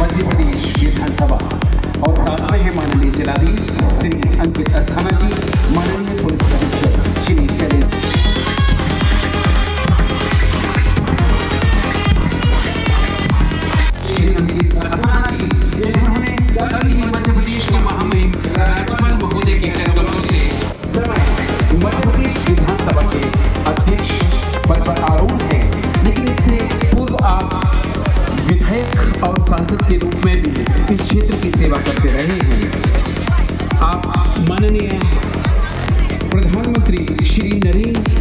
मध्य प्रदेश विधानसभा। और साथ में है माननीय जिलाधीश श्री अंकित अस्थाना जी माननीय सांसद के रूप में भी इस क्षेत्र की सेवा करते रहे हैं। आप माननीय प्रधानमंत्री श्री नरेंद्र